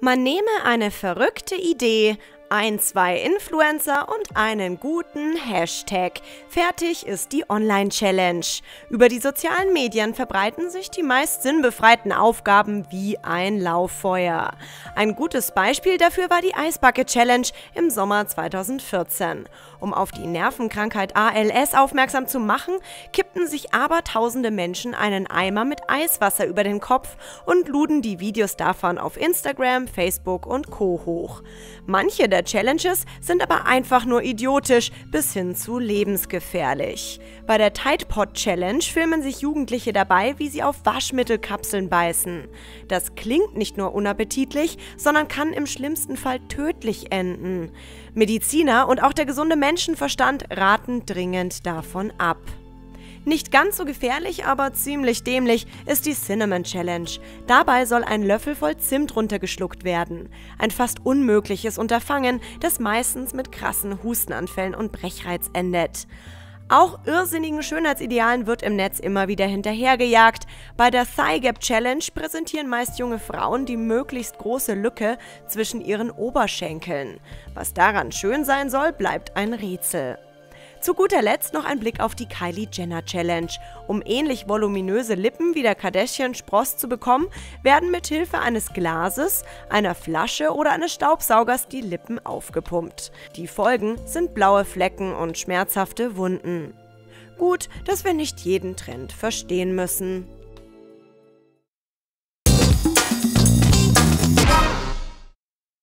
Man nehme eine verrückte Idee, ein, zwei Influencer und einen guten Hashtag. Fertig ist die Online-Challenge. Über die sozialen Medien verbreiten sich die meist sinnbefreiten Aufgaben wie ein Lauffeuer. Ein gutes Beispiel dafür war die Eisbucket Challenge im Sommer 2014. Um auf die Nervenkrankheit ALS aufmerksam zu machen, kippten sich abertausende Menschen einen Eimer mit Eiswasser über den Kopf und luden die Videos davon auf Instagram, Facebook und Co. hoch. Manche der Challenges sind aber einfach nur idiotisch bis hin zu lebensgefährlich. Bei der Tide Pod Challenge filmen sich Jugendliche dabei, wie sie auf Waschmittelkapseln beißen. Das klingt nicht nur unappetitlich, sondern kann im schlimmsten Fall tödlich enden. Mediziner und auch der gesunde Menschenverstand raten dringend davon ab. Nicht ganz so gefährlich, aber ziemlich dämlich ist die Cinnamon Challenge. Dabei soll ein Löffel voll Zimt runtergeschluckt werden. Ein fast unmögliches Unterfangen, das meistens mit krassen Hustenanfällen und Brechreiz endet. Auch irrsinnigen Schönheitsidealen wird im Netz immer wieder hinterhergejagt. Bei der Thigh Gap Challenge präsentieren meist junge Frauen die möglichst große Lücke zwischen ihren Oberschenkeln. Was daran schön sein soll, bleibt ein Rätsel. Zu guter Letzt noch ein Blick auf die Kylie Jenner Challenge. Um ähnlich voluminöse Lippen wie der Kardashian-Spross zu bekommen, werden mit Hilfe eines Glases, einer Flasche oder eines Staubsaugers die Lippen aufgepumpt. Die Folgen sind blaue Flecken und schmerzhafte Wunden. Gut, dass wir nicht jeden Trend verstehen müssen.